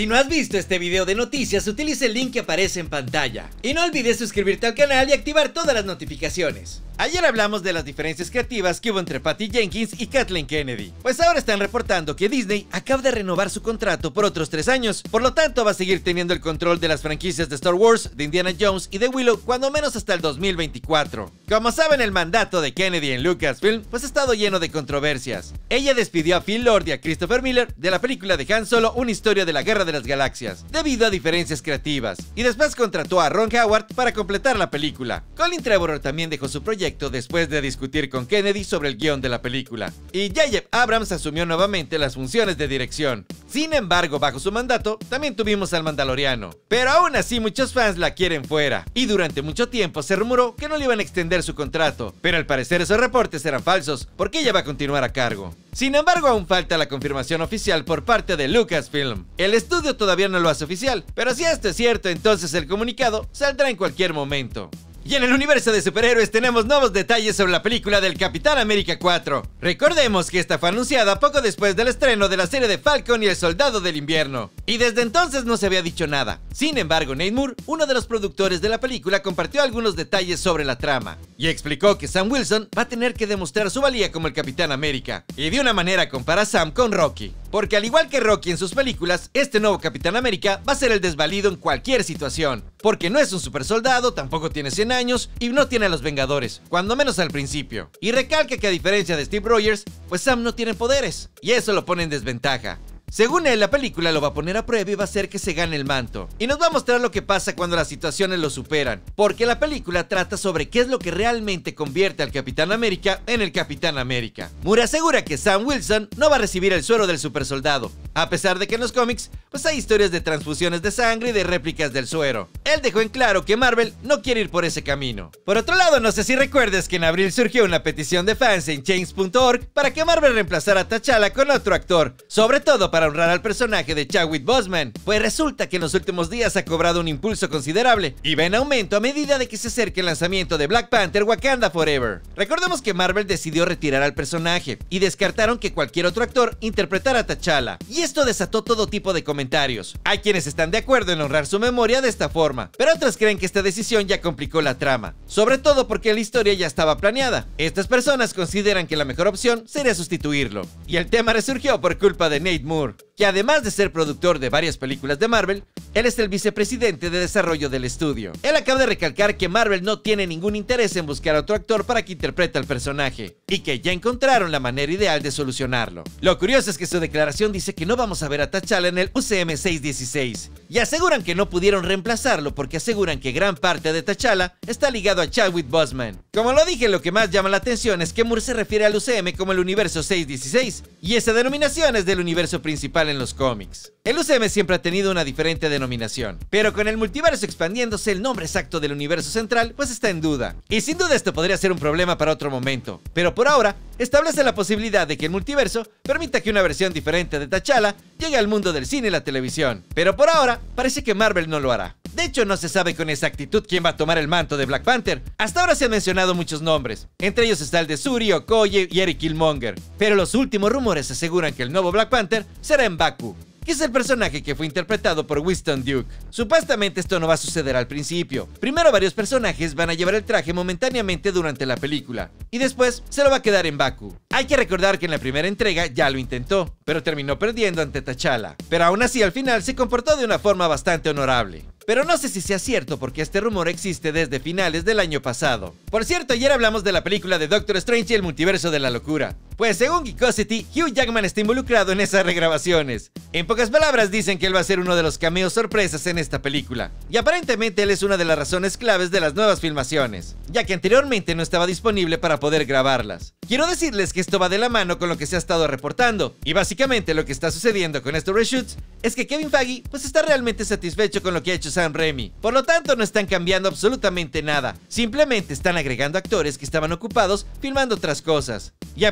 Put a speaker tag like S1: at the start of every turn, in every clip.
S1: Si no has visto este video de noticias, utiliza el link que aparece en pantalla. Y no olvides suscribirte al canal y activar todas las notificaciones. Ayer hablamos de las diferencias creativas que hubo entre Patty Jenkins y Kathleen Kennedy. Pues ahora están reportando que Disney acaba de renovar su contrato por otros tres años. Por lo tanto, va a seguir teniendo el control de las franquicias de Star Wars, de Indiana Jones y de Willow, cuando menos hasta el 2024. Como saben, el mandato de Kennedy en Lucasfilm pues ha estado lleno de controversias. Ella despidió a Phil Lord y a Christopher Miller de la película de Han Solo, una historia de la Guerra de las Galaxias, debido a diferencias creativas. Y después contrató a Ron Howard para completar la película. Colin Trevorrow también dejó su proyecto después de discutir con Kennedy sobre el guion de la película, y J.J. Abrams asumió nuevamente las funciones de dirección. Sin embargo, bajo su mandato, también tuvimos al Mandaloriano. Pero aún así muchos fans la quieren fuera, y durante mucho tiempo se rumoró que no le iban a extender su contrato, pero al parecer esos reportes eran falsos, porque ella va a continuar a cargo. Sin embargo, aún falta la confirmación oficial por parte de Lucasfilm. El estudio todavía no lo hace oficial, pero si esto es cierto, entonces el comunicado saldrá en cualquier momento. Y en el universo de superhéroes tenemos nuevos detalles sobre la película del Capitán América 4. Recordemos que esta fue anunciada poco después del estreno de la serie de Falcon y el Soldado del Invierno, y desde entonces no se había dicho nada. Sin embargo, Nate Moore, uno de los productores de la película, compartió algunos detalles sobre la trama, y explicó que Sam Wilson va a tener que demostrar su valía como el Capitán América, y de una manera compara a Sam con Rocky. Porque al igual que Rocky en sus películas, este nuevo Capitán América va a ser el desvalido en cualquier situación, porque no es un super soldado, tampoco tiene 100 años y no tiene a los Vengadores, cuando menos al principio. Y recalca que a diferencia de Steve Rogers, pues Sam no tiene poderes, y eso lo pone en desventaja. Según él, la película lo va a poner a prueba y va a hacer que se gane el manto. Y nos va a mostrar lo que pasa cuando las situaciones lo superan. Porque la película trata sobre qué es lo que realmente convierte al Capitán América en el Capitán América. Moore asegura que Sam Wilson no va a recibir el suero del supersoldado. A pesar de que en los cómics, pues hay historias de transfusiones de sangre y de réplicas del suero. Él dejó en claro que Marvel no quiere ir por ese camino. Por otro lado, no sé si recuerdes que en abril surgió una petición de fans en change.org para que Marvel reemplazara a T'Challa con otro actor. Sobre todo para honrar al personaje de Chadwick Boseman, pues resulta que en los últimos días ha cobrado un impulso considerable y va en aumento a medida de que se acerque el lanzamiento de Black Panther Wakanda Forever. Recordemos que Marvel decidió retirar al personaje y descartaron que cualquier otro actor interpretara a T'Challa, y esto desató todo tipo de comentarios. Hay quienes están de acuerdo en honrar su memoria de esta forma, pero otros creen que esta decisión ya complicó la trama, sobre todo porque la historia ya estaba planeada. Estas personas consideran que la mejor opción sería sustituirlo, y el tema resurgió por culpa de Nate Moore Víctor. Que además de ser productor de varias películas de Marvel, él es el vicepresidente de desarrollo del estudio. Él acaba de recalcar que Marvel no tiene ningún interés en buscar a otro actor para que interprete al personaje, y que ya encontraron la manera ideal de solucionarlo. Lo curioso es que su declaración dice que no vamos a ver a T'Challa en el UCM 616, y aseguran que no pudieron reemplazarlo porque aseguran que gran parte de T'Challa está ligado a Chadwick Boseman. Como lo dije, lo que más llama la atención es que Moore se refiere al UCM como el universo 616, y esa denominación es del universo principal en los cómics. El UCM siempre ha tenido una diferente denominación, pero con el multiverso expandiéndose el nombre exacto del universo central pues está en duda. Y sin duda esto podría ser un problema para otro momento, pero por ahora establece la posibilidad de que el multiverso permita que una versión diferente de T'Challa llegue al mundo del cine y la televisión. Pero por ahora parece que Marvel no lo hará. De hecho, no se sabe con exactitud quién va a tomar el manto de Black Panther. Hasta ahora se han mencionado muchos nombres. Entre ellos está el de Suri, Okoye y Eric Killmonger. Pero los últimos rumores aseguran que el nuevo Black Panther será en Baku, que es el personaje que fue interpretado por Winston Duke. Supuestamente esto no va a suceder al principio. Primero varios personajes van a llevar el traje momentáneamente durante la película, y después se lo va a quedar en Baku. Hay que recordar que en la primera entrega ya lo intentó, pero terminó perdiendo ante T'Challa. Pero aún así al final se comportó de una forma bastante honorable. Pero no sé si sea cierto porque este rumor existe desde finales del año pasado. Por cierto, ayer hablamos de la película de Doctor Strange y el multiverso de la locura. Pues según Geekosity, Hugh Jackman está involucrado en esas regrabaciones. En pocas palabras dicen que él va a ser uno de los cameos sorpresas en esta película. Y aparentemente él es una de las razones claves de las nuevas filmaciones, ya que anteriormente no estaba disponible para poder grabarlas. Quiero decirles que esto va de la mano con lo que se ha estado reportando, y básicamente lo que está sucediendo con estos reshoots es que Kevin Feige pues está realmente satisfecho con lo que ha hecho Sam Raimi. Por lo tanto no están cambiando absolutamente nada, simplemente están agregando actores que estaban ocupados filmando otras cosas. Y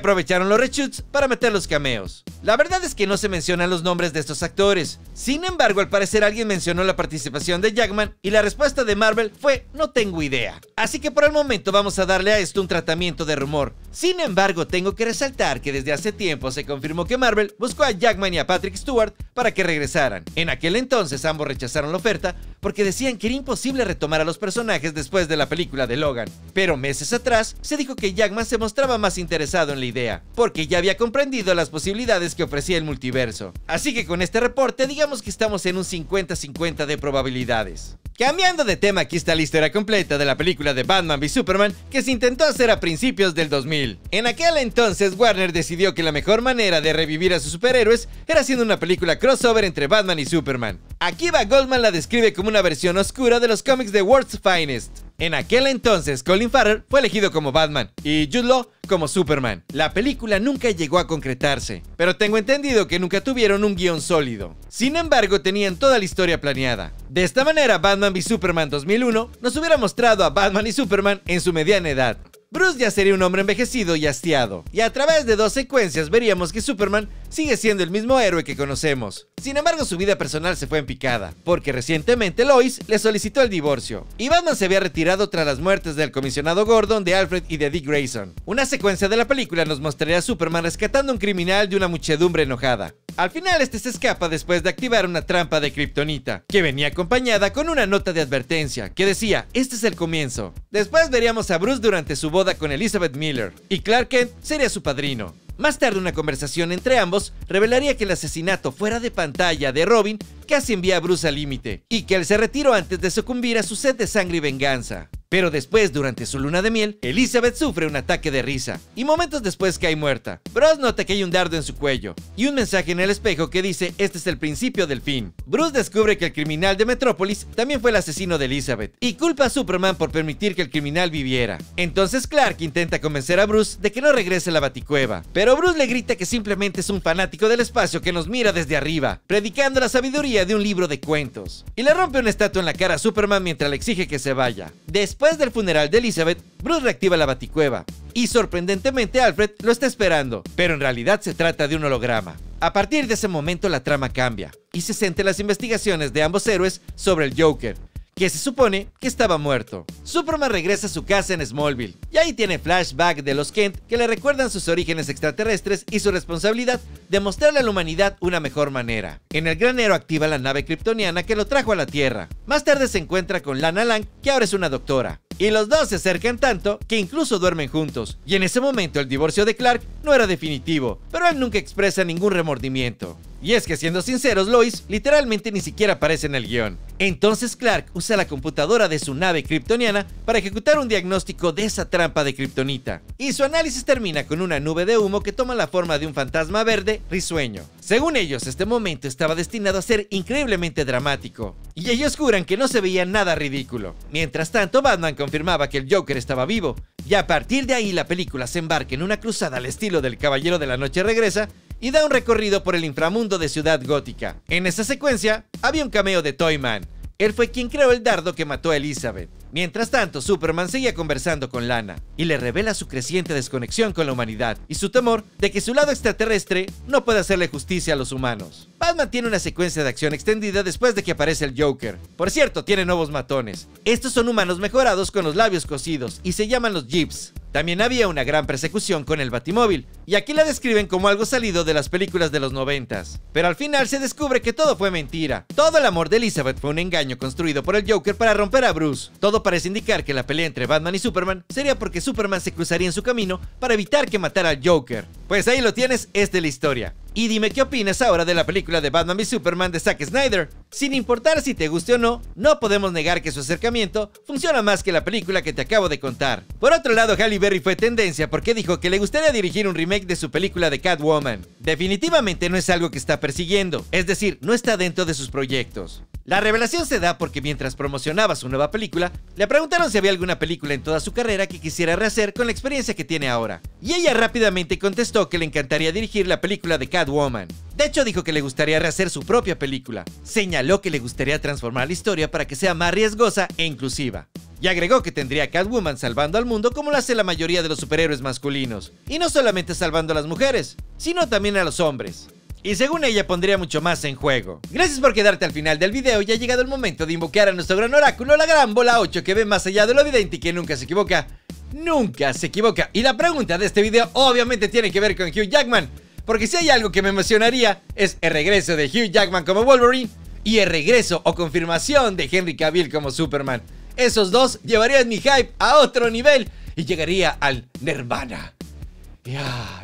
S1: los reshoots para meter los cameos. La verdad es que no se mencionan los nombres de estos actores. Sin embargo, al parecer alguien mencionó la participación de Jackman y la respuesta de Marvel fue no tengo idea. Así que por el momento vamos a darle a esto un tratamiento de rumor. Sin embargo, tengo que resaltar que desde hace tiempo se confirmó que Marvel buscó a Jackman y a Patrick Stewart para que regresaran. En aquel entonces ambos rechazaron la oferta porque decían que era imposible retomar a los personajes después de la película de Logan. Pero meses atrás se dijo que Jackman se mostraba más interesado en la idea, porque ya había comprendido las posibilidades que ofrecía el multiverso. Así que con este reporte digamos que estamos en un 50-50 de probabilidades. Cambiando de tema, aquí está la historia completa de la película de Batman v Superman que se intentó hacer a principios del 2000. En aquel entonces, Warner decidió que la mejor manera de revivir a sus superhéroes era haciendo una película crossover entre Batman y Superman. Akiva Goldman la describe como una versión oscura de los cómics de World's Finest. En aquel entonces, Colin Farrell fue elegido como Batman y Jude Law como Superman. La película nunca llegó a concretarse, pero tengo entendido que nunca tuvieron un guion sólido. Sin embargo, tenían toda la historia planeada. De esta manera, Batman v Superman 2001 nos hubiera mostrado a Batman y Superman en su mediana edad. Bruce ya sería un hombre envejecido y hastiado, y a través de dos secuencias veríamos que Superman sigue siendo el mismo héroe que conocemos. Sin embargo, su vida personal se fue en picada, porque recientemente Lois le solicitó el divorcio, y Batman se había retirado tras las muertes del comisionado Gordon, de Alfred y de Dick Grayson. Una secuencia de la película nos mostraría a Superman rescatando a un criminal de una muchedumbre enojada. Al final este se escapa después de activar una trampa de kriptonita, que venía acompañada con una nota de advertencia, que decía, este es el comienzo. Después veríamos a Bruce durante su boda con Elizabeth Miller, y Clark Kent sería su padrino. Más tarde una conversación entre ambos revelaría que el asesinato fuera de pantalla de Robin casi envía a Bruce al límite, y que él se retiró antes de sucumbir a su sed de sangre y venganza. Pero después, durante su luna de miel, Elizabeth sufre un ataque de risa, y momentos después cae muerta. Bruce nota que hay un dardo en su cuello, y un mensaje en el espejo que dice este es el principio del fin. Bruce descubre que el criminal de Metrópolis también fue el asesino de Elizabeth, y culpa a Superman por permitir que el criminal viviera. Entonces Clark intenta convencer a Bruce de que no regrese a la baticueva, pero Bruce le grita que simplemente es un fanático del espacio que nos mira desde arriba, predicando la sabiduría de un libro de cuentos, y le rompe una estatua en la cara a Superman mientras le exige que se vaya. Del funeral de Elizabeth, Bruce reactiva la baticueva, y sorprendentemente Alfred lo está esperando, pero en realidad se trata de un holograma. A partir de ese momento la trama cambia, y se centra las investigaciones de ambos héroes sobre el Joker, que se supone que estaba muerto. Superman regresa a su casa en Smallville, y ahí tiene flashback de los Kent que le recuerdan sus orígenes extraterrestres y su responsabilidad de mostrarle a la humanidad una mejor manera. En el granero activa la nave kryptoniana que lo trajo a la Tierra. Más tarde se encuentra con Lana Lang, que ahora es una doctora. Y los dos se acercan tanto que incluso duermen juntos. Y en ese momento el divorcio de Clark no era definitivo, pero él nunca expresa ningún remordimiento. Y es que siendo sinceros, Lois literalmente ni siquiera aparece en el guion. Entonces Clark usa la computadora de su nave kryptoniana para ejecutar un diagnóstico de esa trampa de kriptonita. Y su análisis termina con una nube de humo que toma la forma de un fantasma verde risueño. Según ellos, este momento estaba destinado a ser increíblemente dramático. Y ellos juran que no se veía nada ridículo. Mientras tanto, Batman confirmaba que el Joker estaba vivo. Y a partir de ahí la película se embarca en una cruzada al estilo del Caballero de la Noche Regresa y da un recorrido por el inframundo de Ciudad Gótica. En esa secuencia había un cameo de Toyman. Él fue quien creó el dardo que mató a Elizabeth. Mientras tanto, Superman seguía conversando con Lana y le revela su creciente desconexión con la humanidad y su temor de que su lado extraterrestre no pueda hacerle justicia a los humanos. Batman tiene una secuencia de acción extendida después de que aparece el Joker. Por cierto, tiene nuevos matones. Estos son humanos mejorados con los labios cosidos y se llaman los Jeeps. También había una gran persecución con el Batimóvil, y aquí la describen como algo salido de las películas de los noventas. Pero al final se descubre que todo fue mentira. Todo el amor de Elizabeth fue un engaño construido por el Joker para romper a Bruce. Todo parece indicar que la pelea entre Batman y Superman sería porque Superman se cruzaría en su camino para evitar que matara al Joker. Pues ahí lo tienes, es de la historia. Y dime qué opinas ahora de la película de Batman y Superman de Zack Snyder. Sin importar si te guste o no, no podemos negar que su acercamiento funciona más que la película que te acabo de contar. Por otro lado, Halle Berry fue tendencia porque dijo que le gustaría dirigir un remake de su película de Catwoman. Definitivamente no es algo que está persiguiendo, es decir, no está dentro de sus proyectos. La revelación se da porque mientras promocionaba su nueva película, le preguntaron si había alguna película en toda su carrera que quisiera rehacer con la experiencia que tiene ahora. Y ella rápidamente contestó que le encantaría dirigir la película de Catwoman. De hecho, dijo que le gustaría rehacer su propia película. Señaló que le gustaría transformar la historia para que sea más riesgosa e inclusiva. Y agregó que tendría a Catwoman salvando al mundo como lo hace la mayoría de los superhéroes masculinos. Y no solamente salvando a las mujeres, sino también a los hombres y según ella pondría mucho más en juego. Gracias por quedarte al final del video y ha llegado el momento de invocar a nuestro gran oráculo, la gran bola 8 que ve más allá de lo evidente y que nunca se equivoca. nunca se equivoca. Y la pregunta de este video obviamente tiene que ver con Hugh Jackman. Porque si hay algo que me emocionaría es el regreso de Hugh Jackman como Wolverine y el regreso o confirmación de Henry Cavill como Superman. Esos dos llevarían mi hype a otro nivel y llegaría al nirvana.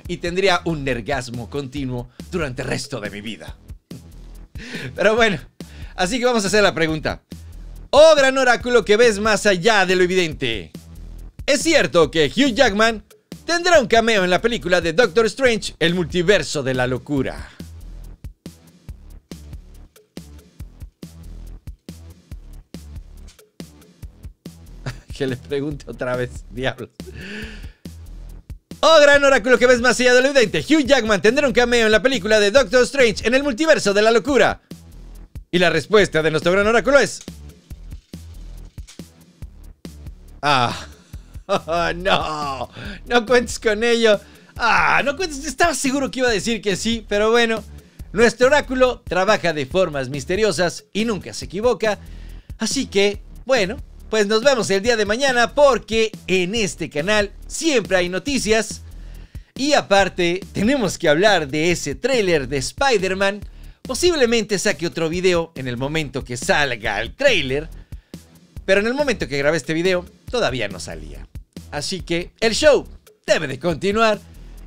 S1: Y tendría un nergasmo continuo durante el resto de mi vida. Pero bueno, así que vamos a hacer la pregunta. Oh gran oráculo que ves más allá de lo evidente. ¿Es cierto que Hugh Jackman tendrá un cameo en la película de Doctor Strange, El multiverso de la locura? que le pregunte otra vez, diablos. Oh, gran oráculo que ves más allá de lo evidente. Hugh Jackman tendrá un cameo en la película de Doctor Strange en el multiverso de la locura. Y la respuesta de nuestro gran oráculo es... Ah, no, no cuentes con ello. Ah, no cuentes, estaba seguro que iba a decir que sí, pero bueno, nuestro oráculo trabaja de formas misteriosas y nunca se equivoca. Así que, bueno, pues nos vemos el día de mañana porque en este canal siempre hay noticias. Y aparte, tenemos que hablar de ese tráiler de Spider-Man. Posiblemente saque otro video en el momento que salga el tráiler. Pero en el momento que grabé este video, todavía no salía. Así que el show debe de continuar.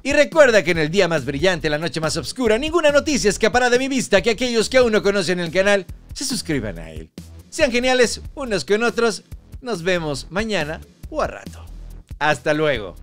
S1: Y recuerda que en el día más brillante, la noche más oscura, ninguna noticia escapará de mi vista que aquellos que aún no conocen el canal se suscriban a él. Sean geniales unos con otros nos vemos mañana o a rato. Hasta luego.